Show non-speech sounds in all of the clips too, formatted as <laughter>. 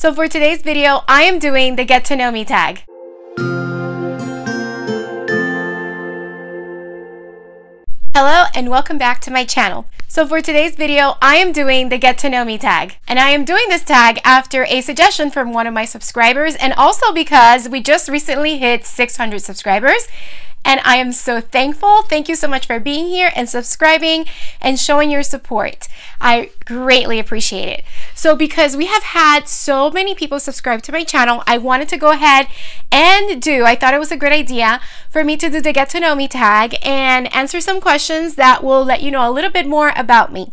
So for today's video, I am doing the get to know me tag. Hello and welcome back to my channel. So for today's video, I am doing the get to know me tag. And I am doing this tag after a suggestion from one of my subscribers and also because we just recently hit 600 subscribers and I am so thankful. Thank you so much for being here and subscribing and showing your support. I greatly appreciate it. So because we have had so many people subscribe to my channel, I wanted to go ahead and do, I thought it was a good idea for me to do the get to know me tag and answer some questions that will let you know a little bit more about me.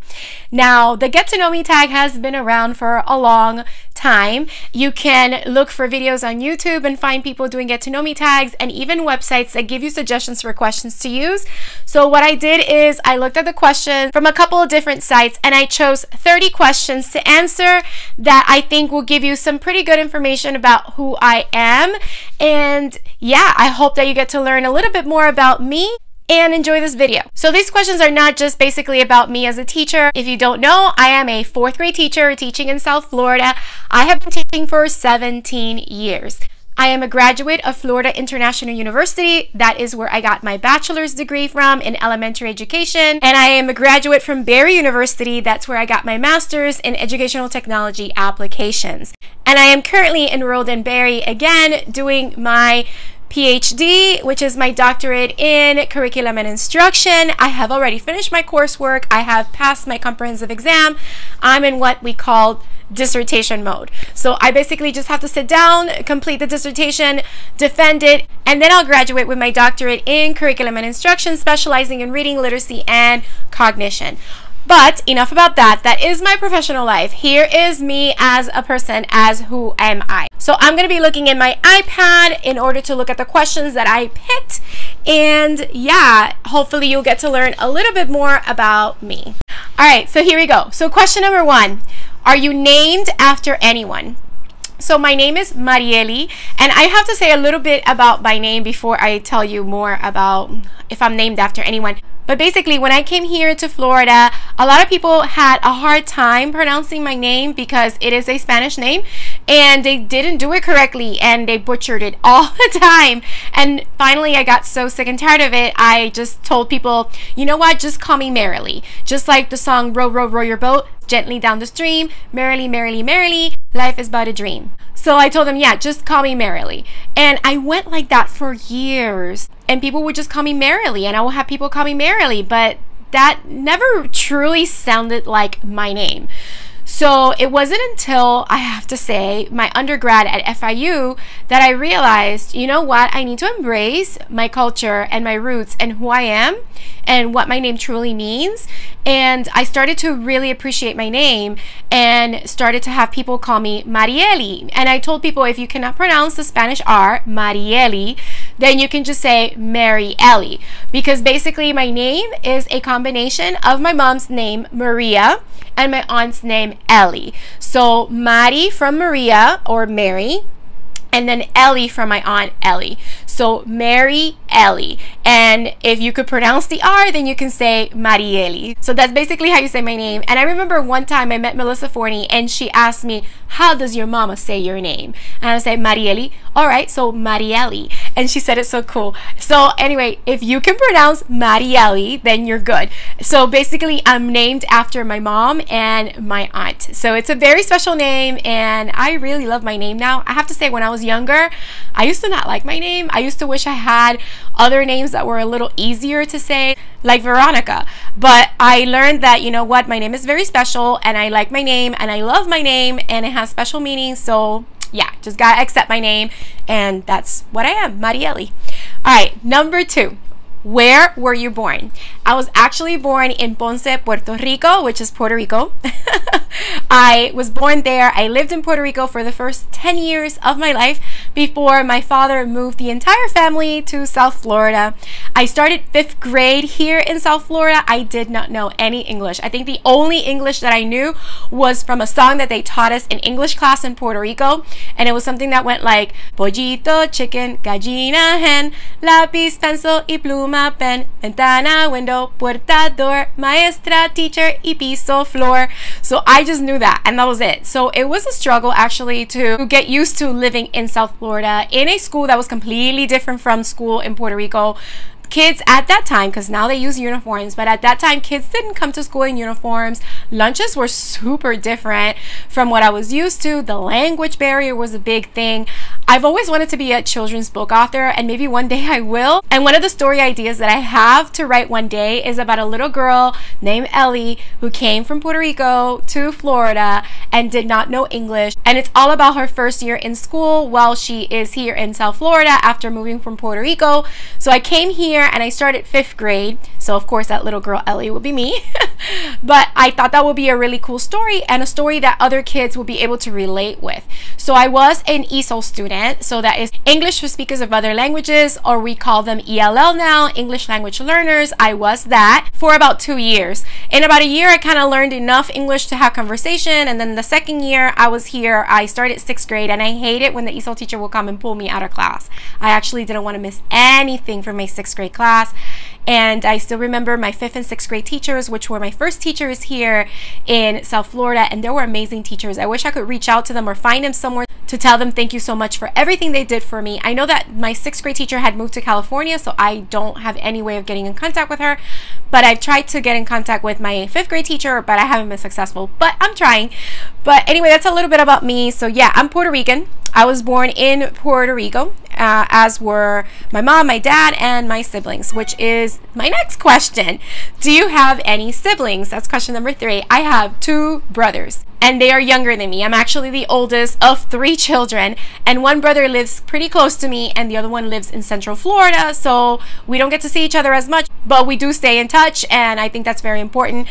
Now, the get to know me tag has been around for a long time. You can look for videos on YouTube and find people doing get to know me tags and even websites that give you suggestions for questions to use. So what I did is I looked at the questions from a couple of different sites and I chose 30 questions to answer that I think will give you some pretty good information about who I am. And yeah, I hope that you get to learn a little bit more about me and enjoy this video. So these questions are not just basically about me as a teacher. If you don't know, I am a fourth grade teacher teaching in South Florida. I have been teaching for 17 years. I am a graduate of Florida International University. That is where I got my bachelor's degree from in elementary education. And I am a graduate from Barry University. That's where I got my master's in educational technology applications. And I am currently enrolled in Barry again doing my PhD, which is my doctorate in curriculum and instruction. I have already finished my coursework. I have passed my comprehensive exam. I'm in what we call dissertation mode. So I basically just have to sit down, complete the dissertation, defend it, and then I'll graduate with my doctorate in curriculum and instruction, specializing in reading, literacy, and cognition. But enough about that. That is my professional life. Here is me as a person, as who am I. So I'm going to be looking in my iPad in order to look at the questions that I picked. And yeah, hopefully you'll get to learn a little bit more about me. All right, so here we go. So question number one, are you named after anyone? So my name is Mariely, and I have to say a little bit about my name before I tell you more about if I'm named after anyone. But basically, when I came here to Florida, a lot of people had a hard time pronouncing my name because it is a Spanish name and they didn't do it correctly and they butchered it all <laughs> the time. And finally, I got so sick and tired of it, I just told people, you know what, just call me Merrily. Just like the song Row, Row, Row Your Boat, gently down the stream, merrily, merrily, merrily, life is but a dream. So I told them, yeah, just call me Merrily. And I went like that for years. And people would just call me Merrily, and I would have people call me Merrily, but that never truly sounded like my name. So it wasn't until I have to say my undergrad at FIU that I realized, you know what, I need to embrace my culture and my roots and who I am and what my name truly means. And I started to really appreciate my name and started to have people call me Mariely. And I told people if you cannot pronounce the Spanish R, Mariely, then you can just say Mary Ellie because basically my name is a combination of my mom's name Maria and my aunt's name Ellie. So Mari from Maria or Mary and then Ellie from my aunt Ellie. So Mary Ellie. And if you could pronounce the R, then you can say Mariely. So that's basically how you say my name. And I remember one time I met Melissa Forney and she asked me, how does your mama say your name? And I said, Mariely. All right, so Mariely. And she said it's so cool. So anyway, if you can pronounce Mariely, then you're good. So basically, I'm named after my mom and my aunt. So it's a very special name and I really love my name now. I have to say, when I was younger, I used to not like my name. I used to wish I had other names that were a little easier to say, like Veronica. But I learned that, you know what, my name is very special and I like my name and I love my name and it has special meaning. So yeah, just gotta accept my name and that's what I am, Mariely. All right, number two. Where were you born? I was actually born in Ponce, Puerto Rico, which is Puerto Rico. <laughs> I was born there. I lived in Puerto Rico for the first 10 years of my life before my father moved the entire family to South Florida. I started fifth grade here in South Florida. I did not know any English. I think the only English that I knew was from a song that they taught us in English class in Puerto Rico. And it was something that went like, Pollito, chicken, gallina, hen, lápiz, pencil, y pluma pluma, pen, ventana, window, puerta, door, maestra, teacher, y piso, floor. So I just knew that and that was it. So it was a struggle actually to get used to living in South Florida in a school that was completely different from school in Puerto Rico kids at that time because now they use uniforms but at that time kids didn't come to school in uniforms lunches were <laughs> super different from what i was used to the language barrier was a big thing i've always wanted to be a children's book author and maybe one day <laughs> i will and one of the story ideas that i have to write one day is about a little girl named ellie who came from puerto rico to florida and did not know english and it's all about her first year in school while she is here in south florida after moving from puerto rico so i came here and I started fifth grade. So, of course, that little girl Ellie would be me. <laughs> but I thought that would be a really cool story and a story that other kids would be able to relate with. So, I was an ESOL student. So, that is English for speakers of other languages, or we call them ELL now, English language learners. I was that for about two years. In about a year, I kind of learned enough English to have conversation. And then the second year I was here, I started sixth grade and I hate it when the ESOL teacher will come and pull me out of class. I actually didn't want to miss anything from my sixth grade class. And I still remember my fifth and sixth grade teachers, which were my first teachers here in South Florida. And they were amazing teachers. I wish I could reach out to them or find them somewhere to tell them thank you so much for everything they did for me. I know that my sixth grade teacher had moved to California, so I don't have any way of getting in contact with her. But I've tried to get in contact with my fifth grade teacher, but I haven't been successful. But I'm trying. But anyway, that's a little bit about me. So yeah, I'm Puerto Rican. I was born in Puerto Rico, uh, as were my mom, my dad, and my siblings, which is my next question. Do you have any siblings? That's question number three. I have two brothers and they are younger than me. I'm actually the oldest of three children, and one brother lives pretty close to me, and the other one lives in Central Florida. So we don't get to see each other as much, but we do stay in touch, and I think that's very important.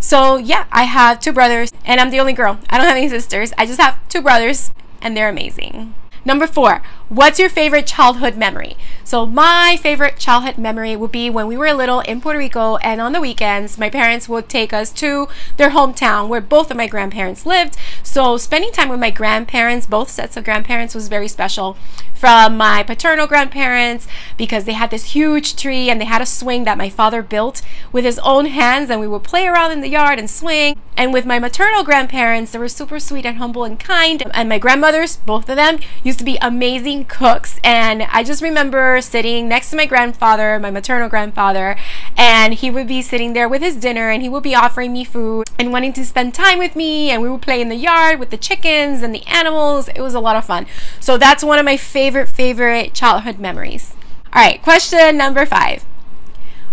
So yeah, I have two brothers, and I'm the only girl. I don't have any sisters. I just have two brothers, and they're amazing. Number four, what's your favorite childhood memory? So my favorite childhood memory would be when we were little in Puerto Rico and on the weekends, my parents would take us to their hometown where both of my grandparents lived. So spending time with my grandparents, both sets of grandparents was very special from my paternal grandparents because they had this huge tree and they had a swing that my father built with his own hands and we would play around in the yard and swing. And with my maternal grandparents, they were super sweet and humble and kind. And my grandmothers, both of them, used to be amazing cooks. And I just remember sitting next to my grandfather, my maternal grandfather, and he would be sitting there with his dinner and he would be offering me food and wanting to spend time with me. And we would play in the yard with the chickens and the animals. It was a lot of fun. So that's one of my favorite favorite, childhood memories? All right, question number five.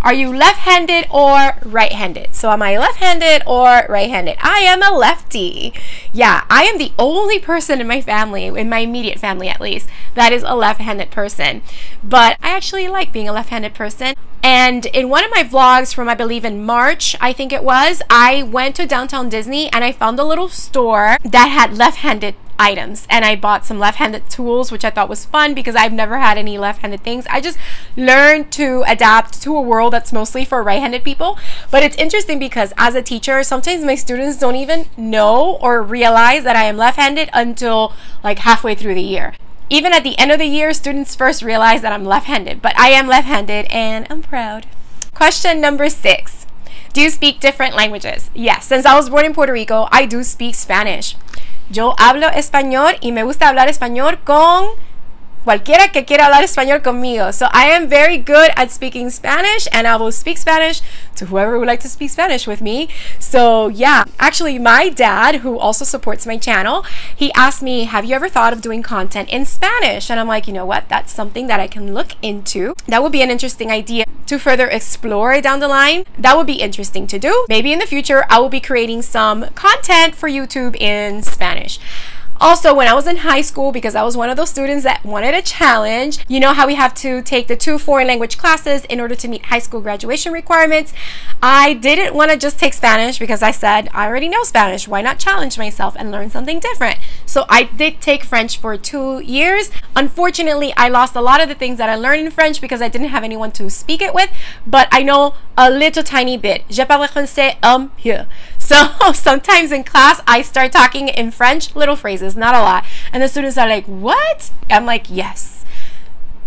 Are you left-handed or right-handed? So am I left-handed or right-handed? I am a lefty. Yeah, I am the only person in my family, in my immediate family at least, that is a left-handed person. But I actually like being a left-handed person. And in one of my vlogs from I believe in March, I think it was, I went to downtown Disney and I found a little store that had left-handed items and I bought some left-handed tools which I thought was fun because I've never had any left-handed things. I just learned to adapt to a world that's mostly for right-handed people. But it's interesting because as a teacher, sometimes my students don't even know or realize that I am left-handed until like halfway through the year. Even at the end of the year, students first realize that I'm left-handed, but I am left-handed and I'm proud. Question number six. Do you speak different languages? Yes, since I was born in Puerto Rico, I do speak Spanish. Yo hablo español y me gusta hablar español con cualquiera que quiera hablar español conmigo. So I am very good at speaking Spanish and I will speak Spanish to whoever would like to speak Spanish with me. So yeah, actually my dad, who also supports my channel, he asked me, have you ever thought of doing content in Spanish? And I'm like, you know what? That's something that I can look into. That would be an interesting idea to further explore down the line. That would be interesting to do. Maybe in the future, I will be creating some content for YouTube in Spanish. Also, when I was in high school, because I was one of those students that wanted a challenge, you know how we have to take the two foreign language classes in order to meet high school graduation requirements. I didn't want to just take Spanish because I said, I already know Spanish. Why not challenge myself and learn something different? So I did take French for two years. Unfortunately, I lost a lot of the things that I learned in French because I didn't have anyone to speak it with, but I know a little tiny bit. Je parle français um, un peu. So <laughs> sometimes in class, I start talking in French, little phrases, not a lot. And the students are like, what? I'm like, yes.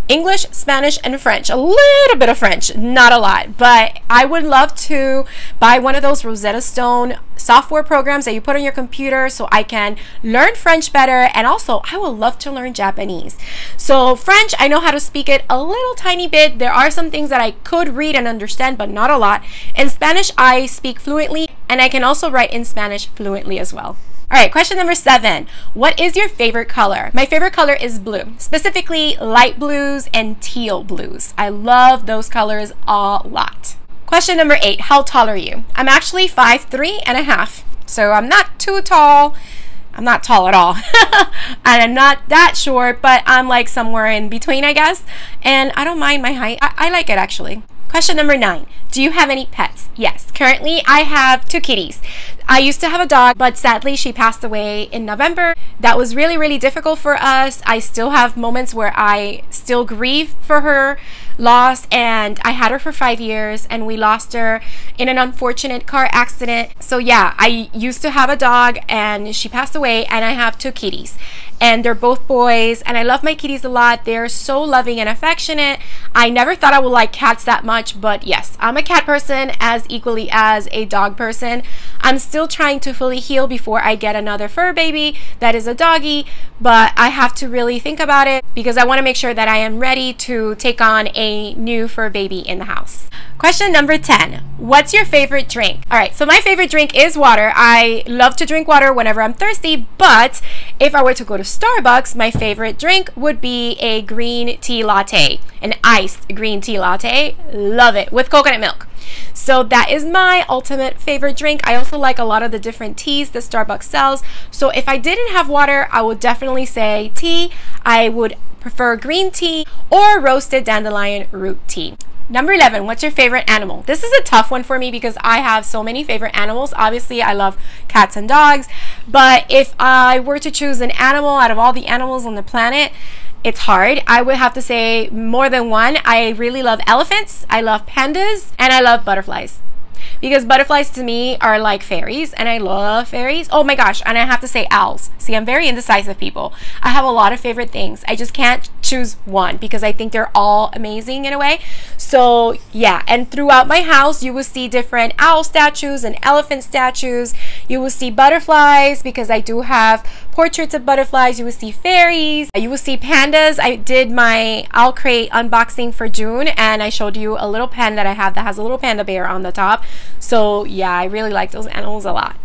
English, Spanish, and French. A little bit of French, not a lot, but I would love to buy one of those Rosetta Stone software programs that you put on your computer so I can learn French better. And also, I would love to learn Japanese. So, French, I know how to speak it a little tiny bit. There are some things that I could read and understand, but not a lot. In Spanish, I speak fluently, and I can also write in Spanish fluently as well. All right, question number seven. What is your favorite color? My favorite color is blue, specifically light blues and teal blues. I love those colors a lot. Question number eight. How tall are you? I'm actually five three and a half, so I'm not too tall. I'm not tall at all. <laughs> and I'm not that short, but I'm like somewhere in between, I guess. And I don't mind my height. I, I like it actually. Question number nine. Do you have any pets? Yes. Currently, I have two kitties. I used to have a dog, but sadly, she passed away in November. That was really, really difficult for us. I still have moments where I still grieve for her loss, and I had her for five years, and we lost her in an unfortunate car accident. So, yeah, I used to have a dog, and she passed away, and I have two kitties and they're both boys and I love my kitties a lot. They're so loving and affectionate. I never thought I would like cats that much, but yes, I'm a cat person as equally as a dog person. I'm still trying to fully heal before I get another fur baby that is a doggy, but I have to really think about it because I want to make sure that I am ready to take on a new for a baby in the house. Question number 10. What's your favorite drink? All right, so my favorite drink is water. I love to drink water whenever I'm thirsty, but if I were to go to Starbucks, my favorite drink would be a green tea latte, an iced green tea latte. Love it with coconut milk. So that is my ultimate favorite drink. I also like a lot of the different teas that Starbucks sells. So if I didn't have water, I would definitely say tea. I would prefer green tea or roasted dandelion root tea. Number 11, what's your favorite animal? This is a tough one for me because I have so many favorite animals. Obviously, I love cats and dogs, but if I were to choose an animal out of all the animals on the planet, it's hard. I would have to say more than one. I really love elephants, I love pandas, and I love butterflies because butterflies to me are like fairies and I love fairies. Oh my gosh, and I have to say owls. See, I'm very indecisive people. I have a lot of favorite things. I just can't choose one because I think they're all amazing in a way. So yeah, and throughout my house, you will see different owl statues and elephant statues. You will see butterflies because I do have portraits of butterflies. You will see fairies. You will see pandas. I did my owl crate unboxing for June and I showed you a little pen that I have that has a little panda bear on the top. So yeah, I really like those animals a lot.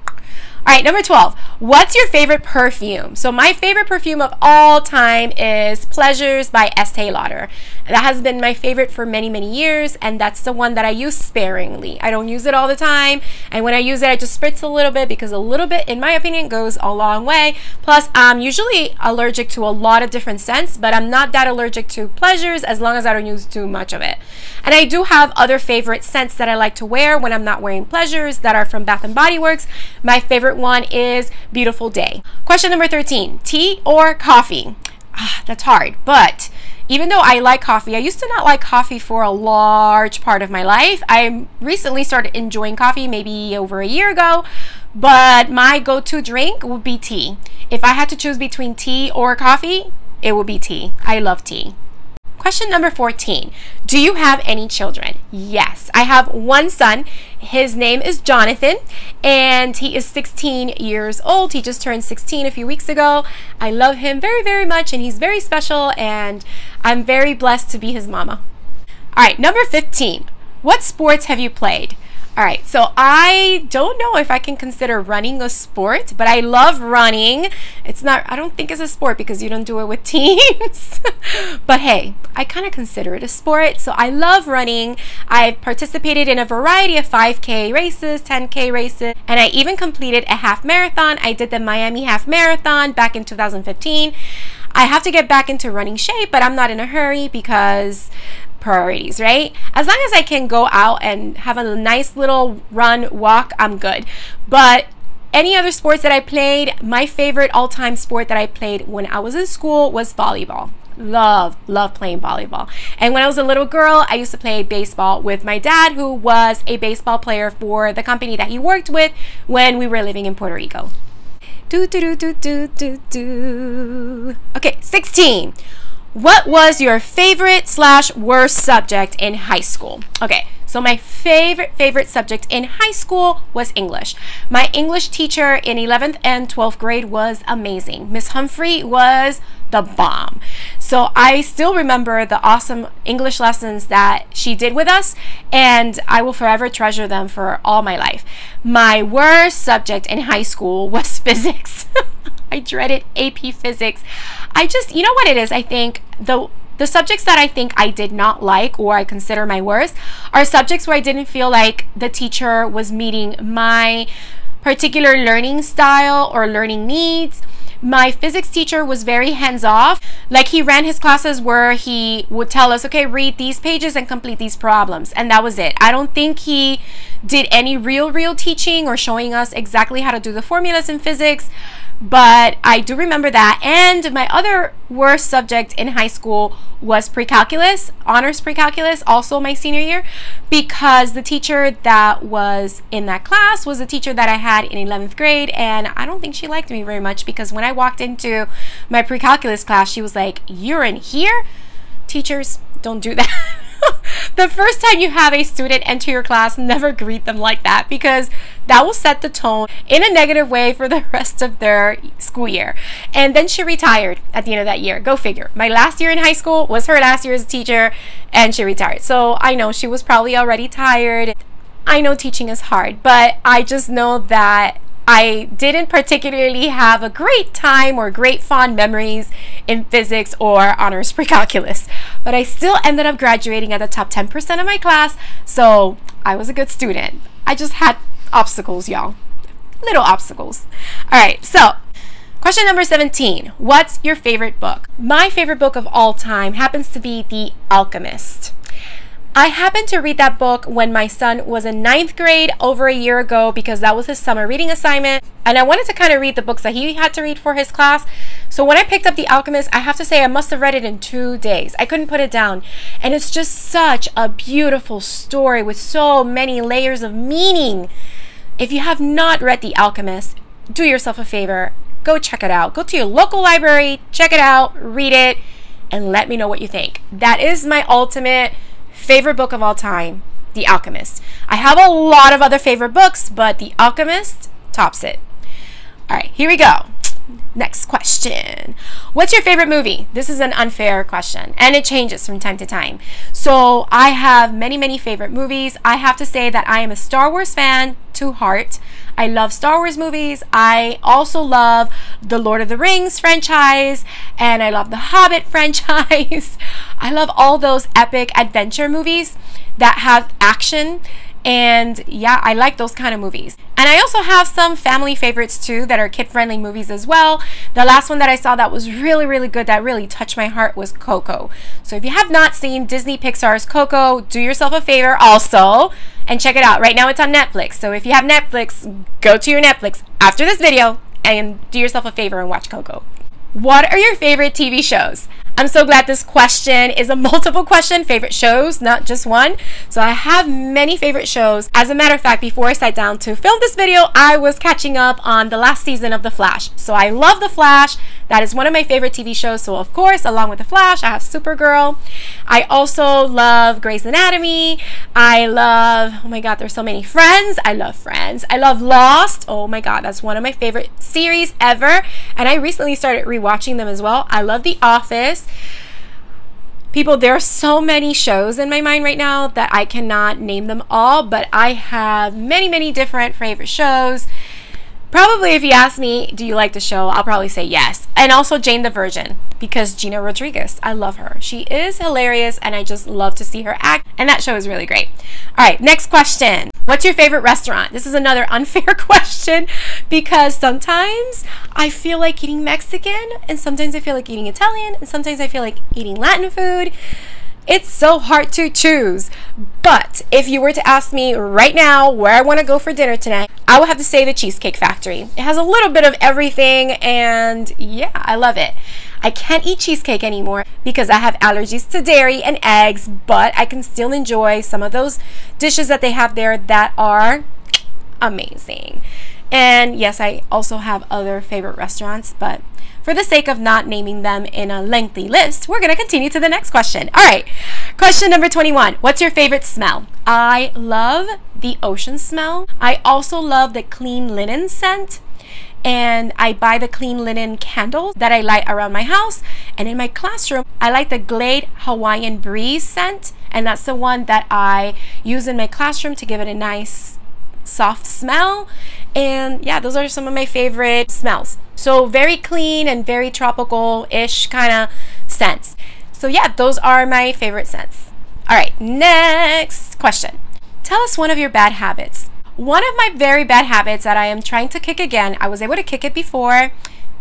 All right, number 12. What's your favorite perfume? So my favorite perfume of all time is Pleasures by Estee Lauder. That has been my favorite for many, many years, and that's the one that I use sparingly. I don't use it all the time, and when I use it, I just spritz a little bit because a little bit, in my opinion, goes a long way. Plus, I'm usually allergic to a lot of different scents, but I'm not that allergic to Pleasures as long as I don't use too much of it. And I do have other favorite scents that I like to wear when I'm not wearing Pleasures that are from Bath & Body Works. My favorite favorite one is Beautiful Day. Question number 13 tea or coffee? Ah, that's hard, but even though I like coffee, I used to not like coffee for a large part of my life. I recently started enjoying coffee maybe over a year ago, but my go to drink would be tea. If I had to choose between tea or coffee, it would be tea. I love tea. Question number 14. Do you have any children? Yes, I have one son. His name is Jonathan and he is 16 years old. He just turned 16 a few weeks ago. I love him very, very much and he's very special and I'm very blessed to be his mama. All right, number 15. What sports have you played? All right, so I don't know if I can consider running a sport, but I love running. It's not, I don't think it's a sport because you don't do it with <laughs> teams. but hey, I kind of consider it a sport. So I love running. I've participated in a variety of 5K races, 10K races, and I even completed a half marathon. I did the Miami Half Marathon back in 2015. I have to get back into running shape, but I'm not in a hurry because priorities, right? As long as I can go out and have a nice little run, walk, I'm good. But any other sports that I played, my favorite all time sport that I played when I was in school was volleyball. Love, love playing volleyball. And when I was a little girl, I used to play baseball with my dad, who was a baseball player for the company that he worked with when we were living in Puerto Rico. Do, do, do, do, do, do. Okay, 16. What was your favorite slash worst subject in high school? Okay, so my favorite favorite subject in high school was English. My English teacher in 11th and 12th grade was amazing. Miss Humphrey was the bomb. So I still remember the awesome English lessons that she did with us, and I will forever treasure them for all my life. My worst subject in high school was <laughs> physics. I dreaded AP physics. I just, you know what it is? I think the the subjects that I think I did not like or I consider my worst are subjects where I didn't feel like the teacher was meeting my particular learning style or learning needs my physics teacher was very hands off. Like he ran his classes where he would tell us, okay, read these pages and complete these problems. And that was it. I don't think he did any real, real teaching or showing us exactly how to do the formulas in physics. But I do remember that. And my other worst subject in high school was pre-calculus, honors pre-calculus, also my senior year, because the teacher that was in that class was a teacher that I had in 11th grade. And I don't think she liked me very much because when I walked into my pre-calculus class, she was like, you're in here? Teachers, don't do that. <laughs> the first time you have a student enter your class, never greet them like that because that will set the tone in a negative way for the <laughs> rest of their school year. And then she retired at the end of that year. Go figure. My last year in high school was her last year as a teacher, and she retired. So I know she was probably already tired. I know teaching is hard, but I just know that I didn't particularly have a great time or great fond memories in physics or honors <laughs> pre-calculus, but I still ended up graduating at the top 10% of my class, so I was a good student. I just had obstacles, y'all. Little obstacles. All right, so Question number 17. What's your favorite book? My favorite book of all time happens to be The Alchemist. I happened to read that book when my son was in ninth grade over a year ago because that was his summer reading assignment. And I wanted to kind of read the books that he had to read for his class. So when I picked up The Alchemist, I have to say I must have read it in two days. I couldn't put it down. And it's just such a beautiful story with so many layers of meaning. If you have not read The Alchemist, do yourself a favor. Go check it out. Go to your local library, check it out, read it, and let me know what you think. That is my ultimate favorite book of all time, The Alchemist. I have a lot of other favorite books, but The Alchemist tops it. All right, here we go. Next question. What's your favorite movie? This is an unfair question and it changes from time to time. So I have many, many favorite movies. I have to say that I am a Star Wars fan to heart. I love Star Wars movies. I also love the Lord of the Rings franchise and I love the Hobbit <laughs> franchise. I love all those epic adventure movies that have action and yeah, I like those kind of movies. And I also have some family favorites too that are kid friendly movies as well. The last one that I saw that was really, really good, that really touched my heart was Coco. So if you have not seen Disney Pixar's Coco, do yourself a favor also and check it out. Right now it's on Netflix. So if you have Netflix, go to your Netflix after this video and do yourself a favor and watch Coco. What are your favorite TV shows? I'm so glad this question is a multiple question, favorite shows, not just one. So I have many favorite shows. As a matter of fact, before I sat down to film this video, I was catching up on the last season of The Flash. So I love The Flash. That is one of my favorite TV shows. So of course, along with The Flash, I have Supergirl. I also love Grey's Anatomy. I love, oh my God, there's so many Friends. I love Friends. I love Lost. Oh my God, that's one of my favorite series ever. And I recently started rewatching them as well. I love The Office. People, there are so many shows in my mind right now that I cannot name them all, but I have many, many different favorite shows. Probably if you ask me, do you like the show? I'll probably say yes. And also Jane the Virgin because Gina Rodriguez, I love her. She is hilarious and I just love to see her act. And that show is really great. All right, next question. What's your favorite restaurant? This is another <laughs> unfair question because sometimes I feel like eating Mexican and sometimes I feel like eating Italian and sometimes I feel like eating Latin food. It's so hard to choose. But if you were to ask me right now where I want to go for dinner tonight, I would have to say the Cheesecake Factory. It has a little bit of everything and yeah, I love it. I can't eat cheesecake anymore because I have allergies to dairy and eggs, but I can still enjoy some of those dishes that they have there that are amazing. And yes, I also have other favorite restaurants, but for the sake of not naming them in a lengthy list, we're going to continue to the next question. All right, question number 21 What's your favorite smell? I love the ocean smell. I also love the clean linen scent and I buy the clean linen candles that I light around my house. And in my classroom, I like the Glade Hawaiian Breeze scent, and that's the one that I use in my classroom to give it a nice soft smell. And yeah, those are some of my favorite smells. So very clean and very tropical-ish kind of scents. So yeah, those are my favorite scents. All right, next question. Tell us one of your bad habits. One of my very bad habits that I am trying to kick again, I was able to kick it before,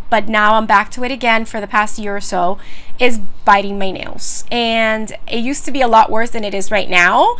but now I'm back to it again for the past year or so, is biting my nails. And it used to be a lot worse than it is right now.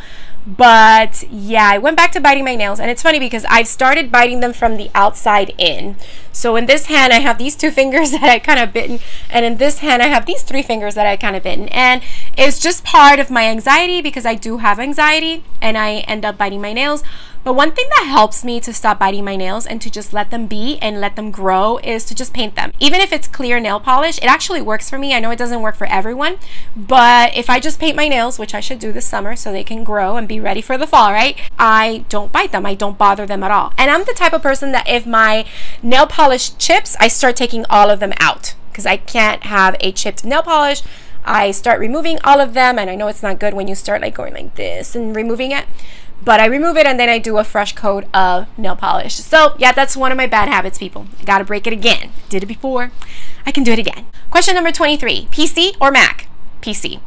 But yeah, I went back to biting my nails. And it's funny because I've started biting them from the outside in. So in this hand, I have these two fingers <laughs> that I kind of bitten. And in this hand, I have these three fingers that I kind of bitten. And it's just part of my anxiety because I do have anxiety and I end up biting my nails. But one thing that helps me to stop biting my nails and to just let them be and let them grow is to just paint them. Even if it's clear nail polish, it actually works for me. I know it doesn't work for everyone, but if I just paint my nails, which I should do this summer so they can grow and be ready for the fall, right? I don't bite them. I don't bother them at all. And I'm the type of person that if my nail polish chips, I start taking all of them out because I can't have a chipped nail polish. I start removing all of them and I know it's not good when you start like going like this and removing it but I remove it and then I do a fresh coat of nail polish. So yeah, that's one of my bad habits, people. I gotta break it again. Did it before, I can do it again. Question number 23, PC or Mac? PC.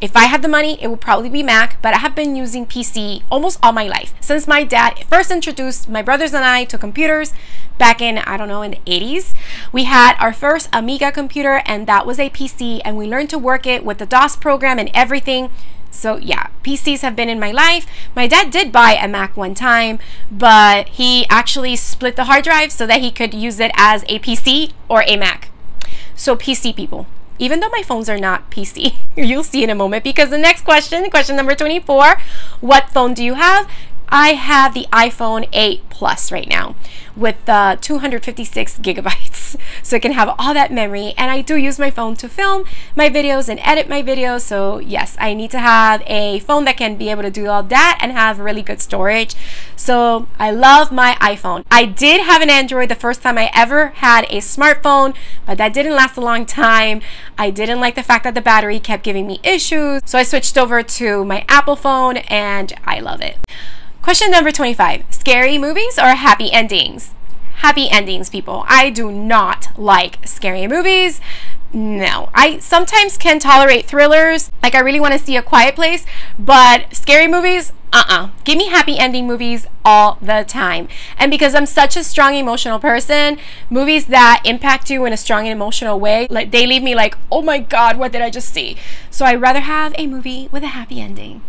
If I had the money, it would probably be Mac, but I have been using PC almost all my life. Since my dad first introduced my brothers and I to computers back in, I don't know, in the 80s, we had our first Amiga computer and that was a PC and we learned to work it with the DOS program and everything. So yeah, PCs have been in my life. My dad did buy a Mac one time, but he actually split the hard drive so that he could use it as a PC or a Mac. So PC people, even though my phones are not PC, <laughs> you'll see in a moment because the next question, question number 24, what phone do you have? I have the iPhone 8 Plus right now with uh, 256 gigabytes. <laughs> So it can have all that memory. And I do use my phone to film my videos and edit my videos. So yes, I need to have a phone that can be able to do all that and have really good storage. So I love my iPhone. I did have an Android the first time I ever had a smartphone, but that didn't last a long time. I didn't like the fact that the battery kept giving me issues. So I switched over to my Apple phone and I love it. Question number 25 Scary movies or happy endings? Happy endings, people. I do not like scary movies. No, I sometimes can tolerate thrillers. Like, I really want to see a quiet place, but scary movies, uh uh Give me happy ending movies all the time. And because I'm such a strong emotional person, movies that impact you in a strong and emotional way, like they leave me like, oh my God, what did I just see? So I'd rather have a movie with a happy ending.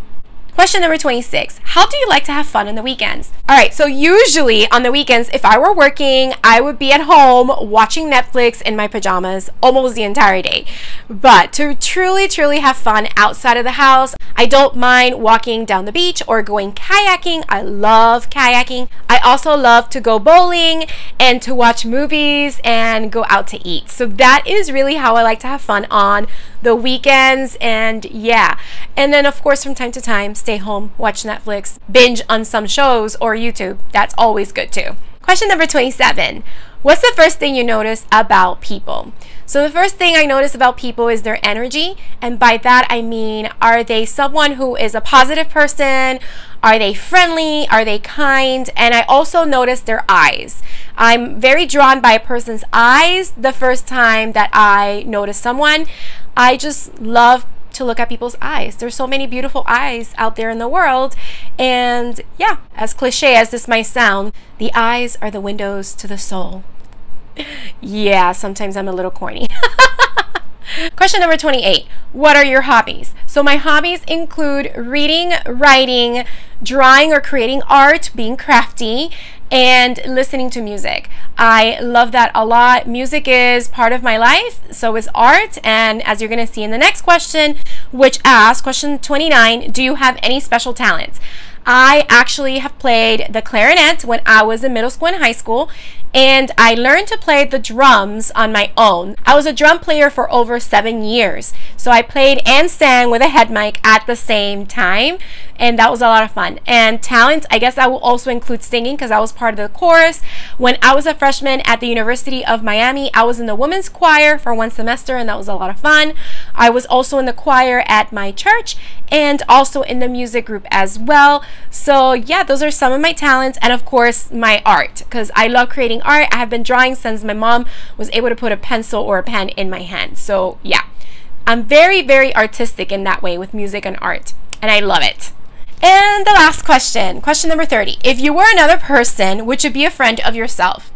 Question number 26. How do you like to have fun on the weekends? All right, so usually on the weekends, if I were working, I would be at home watching Netflix in my pajamas almost the entire day. But to truly, truly have fun outside of the house, I don't mind walking down the beach or going kayaking. I love kayaking. I also love to go bowling and to watch movies and go out to eat. So that is really how I like to have fun on the weekends and yeah. And then of course from time to time stay home, watch Netflix, binge on some shows or YouTube. That's always good too. Question number 27. What's the first thing you notice about people? So the first thing I notice about people is their energy. And by that, I mean, are they someone who is a positive person? Are they friendly? Are they kind? And I also notice their eyes. I'm very drawn by a person's eyes the first time that I notice someone. I just love to look at people's eyes. There's so many beautiful eyes out there in the world. And yeah, as cliche as this might sound, the eyes are the windows to the soul. <laughs> yeah, sometimes I'm a little corny. <laughs> Question number 28. What are your hobbies? So my hobbies include reading, writing, drawing or creating art, being crafty, and listening to music. I love that a lot. Music is part of my life, so is art. And as you're going to see in the next question, which asks, question 29, do you have any special talents? I actually have played the clarinet when I was in middle school and high school, and I learned to play the drums on my own. I was a drum player for over seven years. So I played and sang with a head mic at the same time, and that was a lot of fun. And talent, I guess I will also include singing because I was part of the chorus. When I was a freshman at the University of Miami, I was in the women's choir for one semester, and that was a lot of fun. I was also in the choir at my church and also in the music group as well. So, yeah, those are some of my talents, and of course, my art because I love creating art. I have been drawing since my mom was able to put a pencil or a pen in my hand. So, yeah, I'm very, very artistic in that way with music and art, and I love it. And the last question, question number 30. If you were another person, would you be a friend of yourself?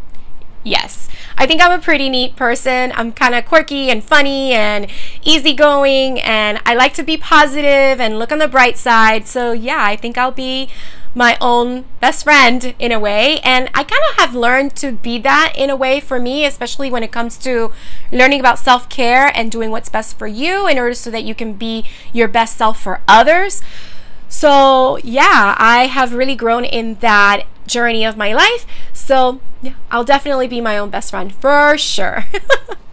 Yes. I think I'm a pretty neat person. I'm kind of quirky and funny and easygoing, and I like to be positive and look on the bright side. So, yeah, I think I'll be my own best friend in a way. And I kind of have learned to be that in a way for me, especially when it comes to learning about self care and doing what's best for you in order so that you can be your best self for others. So, yeah, I have really grown in that journey of my life. So, yeah, I'll definitely be my own best friend for sure. <laughs>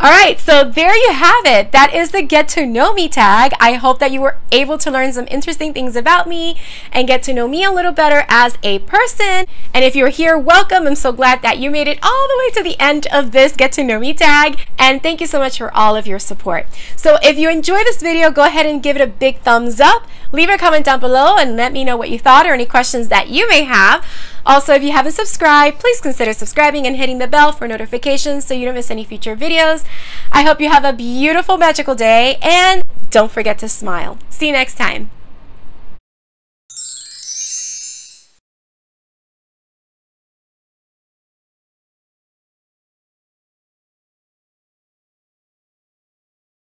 All right, so there you have it. That is the get to know me tag. I hope that you were able to learn some interesting things about me and get to know me a little better as a person. And if you're here, welcome. I'm so glad that you made it all the way to the end of this get to know me tag. And thank you so much for all of your support. So if you enjoyed this video, go ahead and give it a big thumbs up. Leave a comment down below and let me know what you thought or any questions that you may have. Also, if you haven't subscribed, please consider subscribing and hitting the bell for notifications so you don't miss any future videos. I hope you have a beautiful, magical day, and don't forget to smile. See you next time.